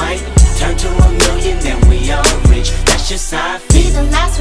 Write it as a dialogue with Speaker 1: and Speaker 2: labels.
Speaker 1: Might turn to a million, then we all rich. That's just how I feel.
Speaker 2: Be the last